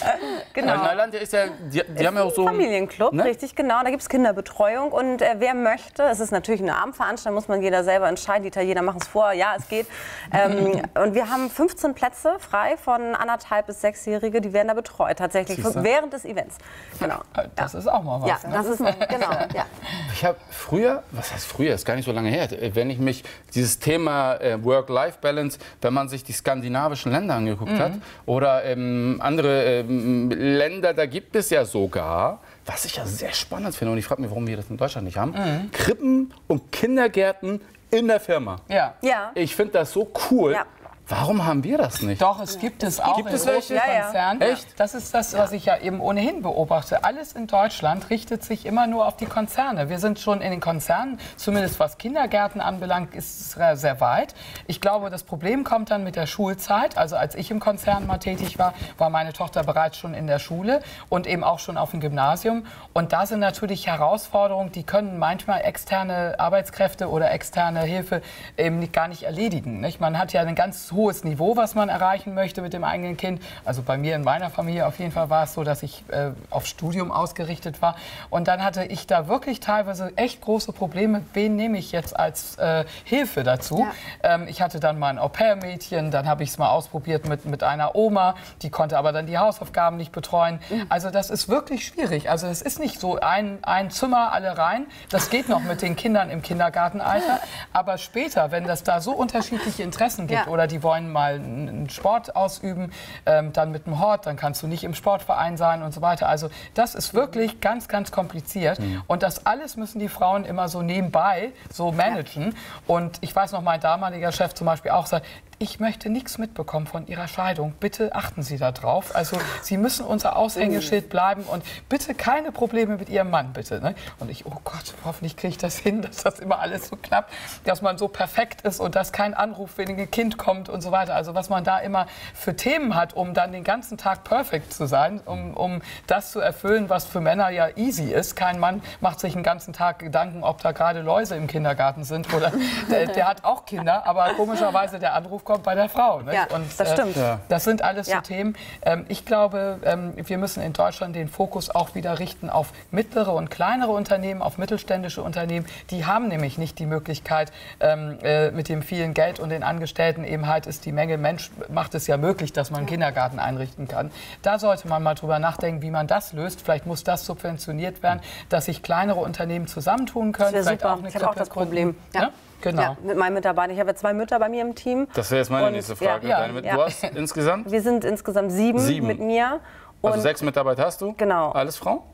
genau. Weil Neuland ist ja, die, die ist haben ja auch so. Familienclub, ne? richtig, genau. Da gibt es Kinderbetreuung. Und äh, wer möchte, es ist natürlich eine Abendveranstaltung, muss man jeder selber entscheiden. Die Italiener machen es vor, ja, es geht. Ähm, und wir haben 15 Plätze frei von anderthalb bis sechsjährige, die werden da betreut, tatsächlich, während des Events. Genau. Das ja. ist auch mal was. Ja, ne? das ist, genau. Ja. Ich habe früher, was heißt früher, ist gar nicht so lange her, wenn ich mich dieses Thema äh, Work-Life-Balance, wenn man sich die skandinavischen Länder angeguckt mhm. hat oder ähm, andere ähm, Länder, da gibt es ja sogar, was ich ja sehr spannend finde und ich frage mich, warum wir das in Deutschland nicht haben, mhm. Krippen und Kindergärten in der Firma. Ja. ja. Ich finde das so cool. Ja. Warum haben wir das nicht? Doch, es gibt es auch gibt in es großen Konzernen. Ja, ja. Echt? Das ist das, was ich ja eben ohnehin beobachte. Alles in Deutschland richtet sich immer nur auf die Konzerne. Wir sind schon in den Konzernen, zumindest was Kindergärten anbelangt, ist es sehr weit. Ich glaube, das Problem kommt dann mit der Schulzeit. Also als ich im Konzern mal tätig war, war meine Tochter bereits schon in der Schule und eben auch schon auf dem Gymnasium. Und da sind natürlich Herausforderungen, die können manchmal externe Arbeitskräfte oder externe Hilfe eben gar nicht erledigen. Nicht? Man hat ja einen ganz hohes Niveau, was man erreichen möchte mit dem eigenen Kind. Also bei mir in meiner Familie auf jeden Fall war es so, dass ich äh, auf Studium ausgerichtet war. Und dann hatte ich da wirklich teilweise echt große Probleme. Wen nehme ich jetzt als äh, Hilfe dazu? Ja. Ähm, ich hatte dann mal ein Au-pair-Mädchen, dann habe ich es mal ausprobiert mit, mit einer Oma, die konnte aber dann die Hausaufgaben nicht betreuen. Mhm. Also das ist wirklich schwierig. Also es ist nicht so ein, ein Zimmer, alle rein. Das geht noch mit den Kindern im Kindergartenalter. Aber später, wenn das da so unterschiedliche Interessen gibt ja. oder die wollen mal einen Sport ausüben, ähm, dann mit einem Hort, dann kannst du nicht im Sportverein sein und so weiter. Also das ist wirklich ganz, ganz kompliziert. Mhm. Und das alles müssen die Frauen immer so nebenbei so managen. Und ich weiß noch, mein damaliger Chef zum Beispiel auch sagt, ich möchte nichts mitbekommen von Ihrer Scheidung. Bitte achten Sie darauf. Also Sie müssen unser Aushängeschild bleiben und bitte keine Probleme mit Ihrem Mann, bitte. Ne? Und ich, oh Gott, hoffentlich kriege ich das hin, dass das immer alles so klappt, dass man so perfekt ist und dass kein Anruf wegen ein Kind kommt und so weiter. Also was man da immer für Themen hat, um dann den ganzen Tag perfekt zu sein, um, um das zu erfüllen, was für Männer ja easy ist. Kein Mann macht sich den ganzen Tag Gedanken, ob da gerade Läuse im Kindergarten sind oder der, der hat auch Kinder, aber komischerweise der Anruf aufkommt bei der Frau. Nicht? Ja, das stimmt. Äh, das sind alles Ja. so Themen. Ähm, ich glaube, ähm, wir müssen in Deutschland den Fokus auch wieder richten auf mittlere und kleinere Unternehmen, auf mittelständische Unternehmen. Die haben nämlich nicht die Möglichkeit, ähm, äh, mit dem vielen Geld und den Angestellten eben halt ist die Menge Mensch, macht es ja möglich, dass man einen Kindergarten einrichten kann. Da sollte man mal drüber nachdenken, wie man das löst. Vielleicht muss das subventioniert werden, dass sich kleinere Unternehmen zusammentun können. Das wäre vielleicht super. eine Ich habe auch das. Problem. Ja? Genau. Ja, mit meinen Mitarbeitern. Ich habe ja zwei Mütter bei mir im Team. Das wäre jetzt meine Und- nächste Frage. ja, Deine mit- ja. Du hast insgesamt Wir sind insgesamt sieben, Sieben. mit mir. Und also sechs Mitarbeiter hast du? Genau. Alles Frau?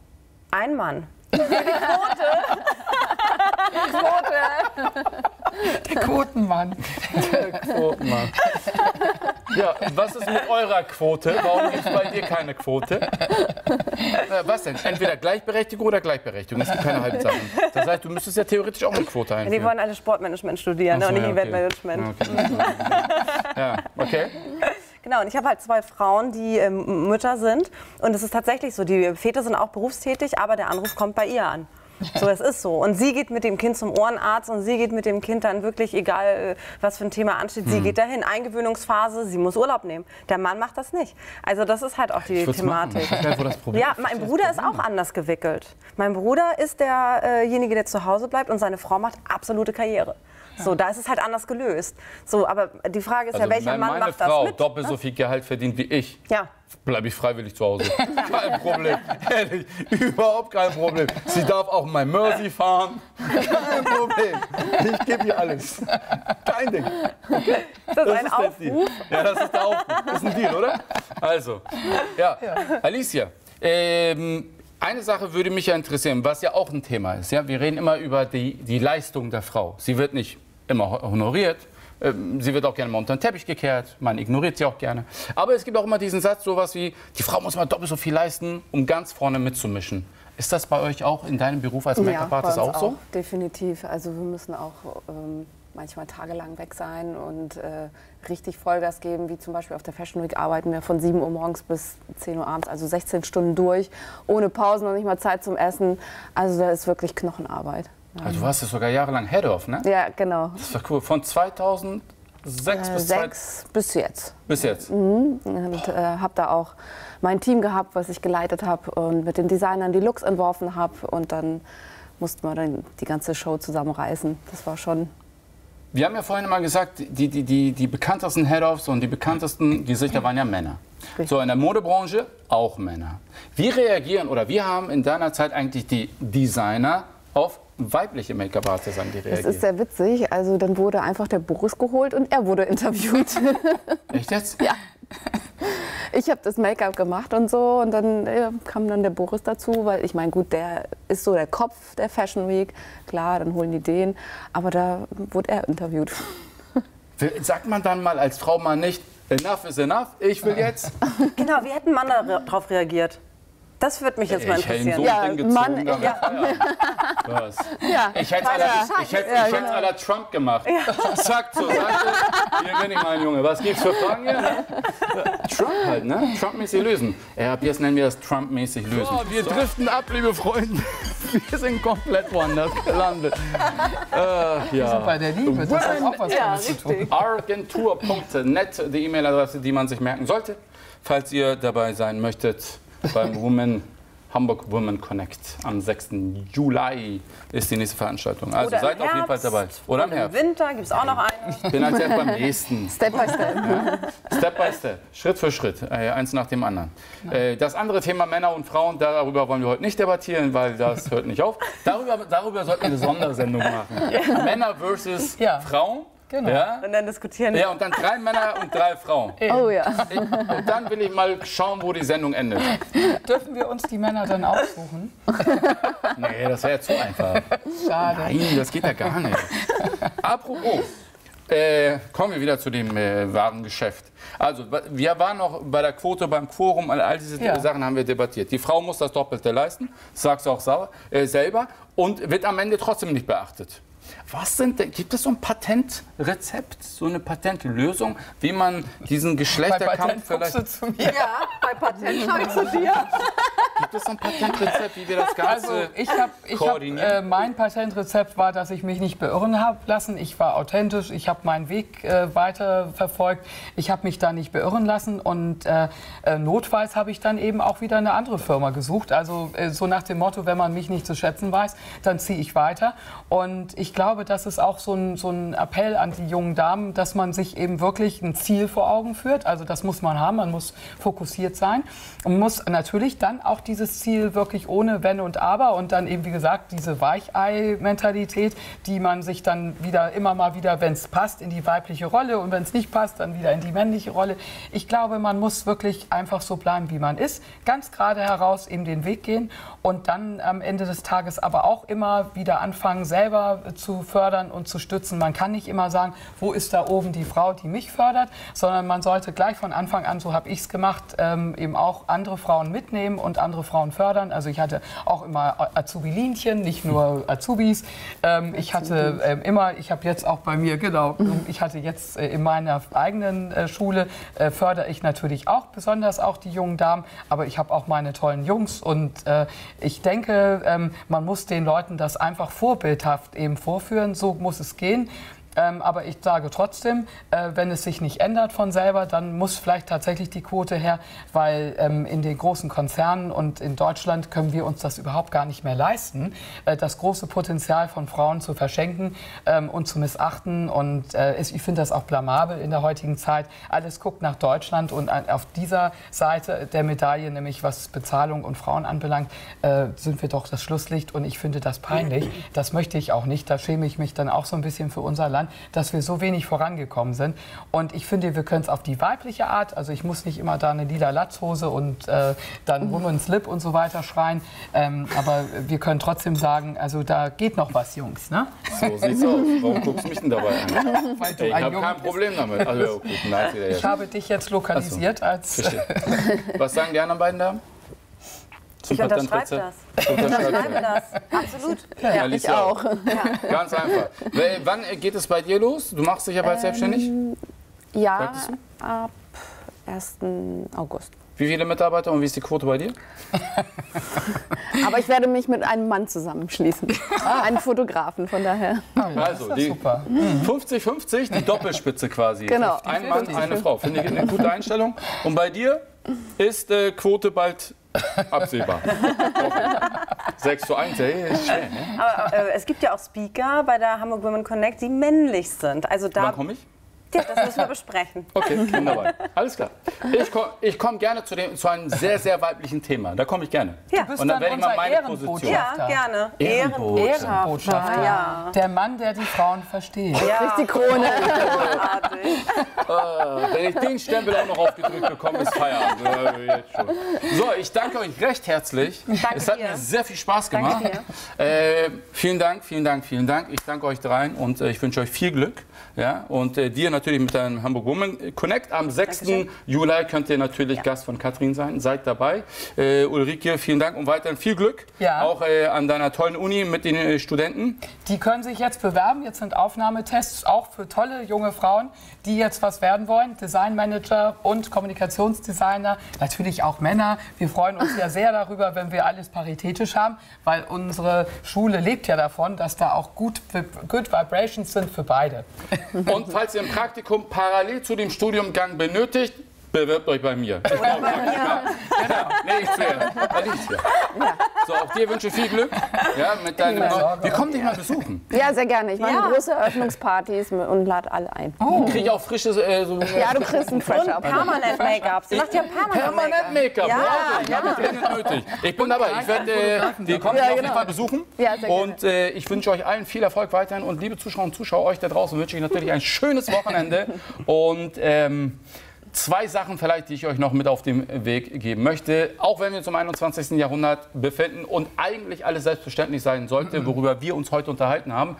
ein Mann. Der Quotenmann. Quoten, Mann. Ja, was ist mit eurer Quote? Warum gibt es bei dir keine Quote? Äh, was denn? Entweder Gleichberechtigung oder Gleichberechtigung. Es gibt keine halben Sachen. Das heißt, du müsstest ja theoretisch auch eine Quote Die einführen. wollen alle Sportmanagement studieren so, und nicht ja, okay. Eventmanagement. Ja, okay. Genau, und ich habe halt zwei Frauen, die ähm, Mütter sind. Und es ist tatsächlich so, die Väter sind auch berufstätig, aber der Anruf kommt bei ihr an. So, es ist so. Und sie geht mit dem Kind zum Ohrenarzt und sie geht mit dem Kind dann wirklich, egal äh, was für ein Thema ansteht, Hm. sie geht dahin. Eingewöhnungsphase, sie muss Urlaub nehmen. Der Mann macht das nicht. Also das ist halt auch die. Thematik. Das Ja, mein Bruder ist auch anders gewickelt. Mein Bruder ist derjenige, der zu Hause bleibt und seine Frau macht absolute Karriere. So, da ist es halt anders gelöst. So, aber die Frage ist Also, ja, welcher wenn Mann meine macht Frau das mit? doppelt so viel Gehalt verdient wie ich, Ja. bleibe ich freiwillig zu Hause. Kein Problem. Ehrlich, überhaupt kein Problem. Sie darf auch mein Mercy fahren. Kein Problem. Ich gebe ihr alles. Kein Ding. Okay? Ist das, ein ist. Aufruf? Ja, das ist der Aufruf. Das ist ein Deal, oder? Also, ja. Alicia, ähm, eine Sache würde mich ja interessieren, was ja auch ein Thema ist. Ja? Wir reden immer über die, die Leistung der Frau. Sie wird nicht immer honoriert. Ähm, Sie wird auch gerne mal unter den Teppich gekehrt. Man ignoriert sie auch gerne. Aber es gibt auch immer diesen Satz, sowas wie, die Frau muss mal doppelt so viel leisten, um ganz vorne mitzumischen. Ist das bei euch auch in deinem Beruf als Make-up-Artist bei uns auch so? Definitiv. Also wir müssen auch ähm, manchmal tagelang weg sein und äh, richtig Vollgas geben, wie zum Beispiel auf der Fashion Week arbeiten wir von 7 Uhr morgens bis 10 Uhr abends, also 16 Stunden durch, ohne Pausen und nicht mal Zeit zum Essen. Also da ist wirklich Knochenarbeit. Also du warst ja sogar jahrelang Head-Off, ne? Ja, genau. Das war cool. Von 2006 Äh, bis, zwei- sechs bis jetzt. bis jetzt. Und äh, habe da auch mein Team gehabt, was ich geleitet habe und mit den Designern die Looks entworfen habe. Und dann mussten wir dann die ganze Show zusammenreißen. Das war schon Wir haben ja vorhin mal gesagt, die, die, die, die bekanntesten Head-Offs und die bekanntesten Gesichter waren ja Männer. So in der Modebranche auch Männer. Wie reagieren oder wie haben in deiner Zeit eigentlich die Designer auf weibliche Make-up-Artists Das ist reagiert? sehr witzig. Also dann wurde einfach der Boris geholt und er wurde interviewt. Echt jetzt? ja. Ich habe das Make-up gemacht und so und dann ja, kam dann der Boris dazu, weil ich meine, gut, der ist so der Kopf der Fashion Week. Klar, dann holen die den, aber da wurde er interviewt. Sagt man dann mal als Frau mal nicht, enough is enough, ich will jetzt? Genau, wie hätte ein Mann darauf reagiert? Das würde mich jetzt mal Ich hätte ihn so interessieren. Ja. Mann, ja. Was? Ja, Ich hätte es Ja, genau. à la Trump gemacht. Zack, zur Seite. Hier bin ich, mein Junge. Was gibt's für Fragen hier? Trump halt, ne? Trump-mäßig lösen. Ja, ab jetzt nennen wir das Trump-mäßig lösen. So, wir driften ab, liebe Freunde. Wir sind komplett woanders gelandet. Äh, ja. Bei der Liebe, das hat auch was damit zu tun. Argentur.net, die E-Mail-Adresse, die man sich merken sollte, falls ihr dabei sein möchtet beim Women Hamburg Women Connect. Am 6. Juli ist die nächste Veranstaltung. Also seid auf jeden Fall Herbst dabei. Oder im Herbst. Im Winter gibt es auch noch einen. Ich bin als erst beim nächsten. Step by step. Step by Step, Schritt für Schritt, äh, eins nach dem anderen. Äh, das andere Thema Männer und Frauen, darüber wollen wir heute nicht debattieren, weil das hört nicht auf. Darüber, darüber sollten wir eine Sondersendung machen. Männer versus Ja. Frauen. Genau. Ja? Und dann diskutieren ja, und dann drei Männer und drei Frauen. Oh ja. Und dann will ich mal schauen, wo die Sendung endet. Dürfen wir uns die Männer dann aussuchen? Nee, das wäre zu einfach. Schade. Nein, das geht ja gar nicht. Apropos, äh, kommen wir wieder zu dem äh, wahren Geschäft. Also, wir waren noch bei der Quote beim Quorum, all, all diese Ja. Sachen haben wir debattiert. Die Frau muss das Doppelte leisten, sagst du auch sauer, äh, selber, und wird am Ende trotzdem nicht beachtet. Was sind denn, gibt es so ein Patentrezept, so eine Patentlösung, wie man diesen Geschlechterkampf vielleicht... zu mir. Ja, bei Patent schaue ich zu dir. Gibt es so ein Patentrezept, wie wir das Ganze Also ich habe, ich hab, koordinieren? äh, mein Patentrezept war, dass ich mich nicht beirren habe lassen. Ich war authentisch, ich habe meinen Weg äh, weiter verfolgt. Ich habe mich da nicht beirren lassen und äh, äh, notfalls habe ich dann eben auch wieder eine andere Firma gesucht. Also äh, so nach dem Motto, wenn man mich nicht zu schätzen weiß, dann ziehe ich weiter. Und ich glaube, das ist auch so ein, so ein Appell an die jungen Damen, dass man sich eben wirklich ein Ziel vor Augen führt. Also das muss man haben, man muss fokussiert sein und muss natürlich dann auch dieses Ziel wirklich ohne Wenn und Aber und dann eben, wie gesagt, diese Weichei-Mentalität, die man sich dann wieder immer mal wieder, wenn es passt, in die weibliche Rolle und wenn es nicht passt, dann wieder in die männliche Rolle. Ich glaube, man muss wirklich einfach so bleiben, wie man ist, ganz gerade heraus eben den Weg gehen und dann am Ende des Tages aber auch immer wieder anfangen, selber zu fördern und zu stützen. Man kann nicht immer sagen, wo ist da oben die Frau, die mich fördert, sondern man sollte gleich von Anfang an, so habe ich es gemacht, ähm, eben auch andere Frauen mitnehmen und andere Frauen fördern. Also ich hatte auch immer Azubi-Linchen, nicht nur Azubis. Ähm, ich hatte ähm, immer, ich habe jetzt auch bei mir, genau, ich hatte jetzt äh, in meiner eigenen äh, Schule, äh, fördere ich natürlich auch, besonders auch die jungen Damen, aber ich habe auch meine tollen Jungs und äh, ich denke, ähm, man muss den Leuten das einfach vorbildhaft eben vorführen, so muss es gehen. Ähm, aber ich sage trotzdem, äh, wenn es sich nicht ändert von selber, dann muss vielleicht tatsächlich die Quote her, weil ähm, in den großen Konzernen und in Deutschland können wir uns das überhaupt gar nicht mehr leisten, äh, das große Potenzial von Frauen zu verschenken ähm, und zu missachten. Und äh, ich finde das auch blamabel in der heutigen Zeit. Alles guckt nach Deutschland und an- auf dieser Seite der Medaille, nämlich was Bezahlung und Frauen anbelangt, äh, sind wir doch das Schlusslicht. Und ich finde das peinlich. Das möchte ich auch nicht. Da schäme ich mich dann auch so ein bisschen für unser Land, dass wir so wenig vorangekommen sind. Und ich finde, wir können es auf die weibliche Art, also ich muss nicht immer da eine lila Latzhose und äh, dann Woman's Lip und so weiter schreien. Ähm, aber wir können trotzdem sagen, also da geht noch was, Jungs. Ne? So sieht's aus. Warum guckst du mich denn dabei an? Weil du Ey, ich habe kein Problem damit. Also, gut, nein, wieder Ich habe dich jetzt lokalisiert als. Verstehe. Was sagen die anderen beiden Damen? Zum Ich unterschreibe das. Unterschreibst Unterschreibe das. Absolut. Ja, Ich Alicia auch. Ganz einfach. Wann geht es bei dir los? Du machst dich ja bald selbstständig? Ja, ab 1. August. Wie viele Mitarbeiter und wie ist die Quote bei dir? Aber ich werde mich mit einem Mann zusammenschließen. Einen Fotografen, von daher. Also, Das die ist super. 50-50, die Doppelspitze quasi. Genau. Ein Mann, eine Frau. Finde ich eine gute Einstellung. Und bei dir ist äh, Quote bald absehbar. Okay. 6 zu 1, hey, ist schwer. Ne? Aber äh, es gibt ja auch Speaker bei der Hamburg Women Connect, die männlich sind. Also da, Wann komme ich? Ja, das müssen wir besprechen. Okay, wunderbar. Alles klar. Ich komme ich komm gerne zu, dem, zu einem sehr, sehr weiblichen Thema. Da komme ich gerne. Ja. bist Und dann dann werde ich mal meine Ehrenbotschafter. Position. Ja, gerne. Ehrenbotschafter. Ehrenbotschafter. Ja. Der Mann, der die Frauen versteht. Kriegt die Krone. Äh, wenn ich den Stempel auch noch aufgedrückt bekomme, ist Feierabend. So, ich danke euch recht herzlich. es hat dir. mir sehr viel Spaß gemacht. Äh, vielen Dank, vielen Dank, vielen Dank. Ich danke euch dreien und äh, ich wünsche euch viel Glück. Ja? Und äh, dir natürlich mit deinem Hamburg Woman Connect. Am 6. Dankeschön. Juli könnt ihr natürlich Gast von Katrin sein. Seid dabei. Äh, Ulrike, vielen Dank und weiterhin viel Glück. Ja. Auch äh, an deiner tollen Uni mit den äh, Studenten. Die können sich jetzt bewerben. Jetzt sind Aufnahmetests auch für tolle junge Frauen, die jetzt was werden wollen. Designmanager und Kommunikationsdesigner. Natürlich auch Männer. Wir freuen uns ja sehr darüber, wenn wir alles paritätisch haben, weil unsere Schule lebt ja davon, dass da auch gut, good Vibrations sind für beide. Und falls ihr ein Praktikum parallel zu dem Studiumgang benötigt, bewirbt euch bei mir. Ich brauche Praktika. Ja, nee, ich zuerst. Alicia. So, auch dir wünsche ich viel Glück. Ja, mit deinem. Wir kommen dich mal besuchen. Ja, sehr gerne. Ich mache Ja. große Eröffnungspartys und lade alle ein. Kriege ich auch frisches. Äh, so, Ja, du kriegst einen Fresh-Up. Permanent Make-up. Sie macht ja permanent Permanent Make-up. Ja, bravo, ich habe nötig. Ich bin dabei. Ich werde äh, die kommen Ja, auf jeden genau. Fall besuchen. Ja, sehr gerne. und äh, ich wünsche euch allen viel Erfolg weiterhin. Und liebe Zuschauer und Zuschauer, euch da draußen wünsche ich natürlich ein schönes Wochenende. und ähm, Zwei Sachen vielleicht, die ich euch noch mit auf den Weg geben möchte. Auch wenn wir uns im 21. Jahrhundert befinden und eigentlich alles selbstverständlich sein sollte, worüber wir uns heute unterhalten haben,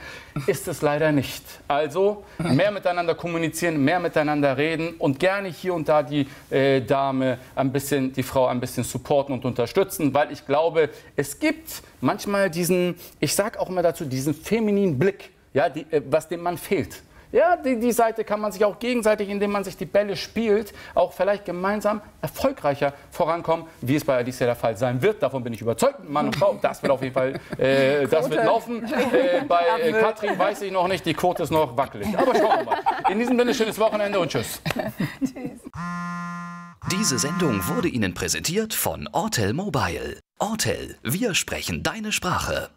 ist es leider nicht. Also mehr miteinander kommunizieren, mehr miteinander reden und gerne hier und da die äh, Dame ein bisschen, die Frau ein bisschen supporten und unterstützen, weil ich glaube, es gibt manchmal diesen, ich sage auch immer dazu, diesen femininen Blick ja, die, äh, was dem Mann fehlt. Ja, die, die Seite kann man sich auch gegenseitig, indem man sich die Bälle spielt, auch vielleicht gemeinsam erfolgreicher vorankommen, wie es bei Alicia der Fall sein wird. Davon bin ich überzeugt. Mann und Frau, das wird auf jeden Fall äh, das wird laufen. Äh, bei äh, Katrin weiß ich noch nicht, die Quote ist noch wackelig. Aber schauen wir mal. In diesem Sinne, schönes Wochenende und tschüss. Diese Sendung wurde Ihnen präsentiert von Ortel Mobile. Ortel, wir sprechen deine Sprache.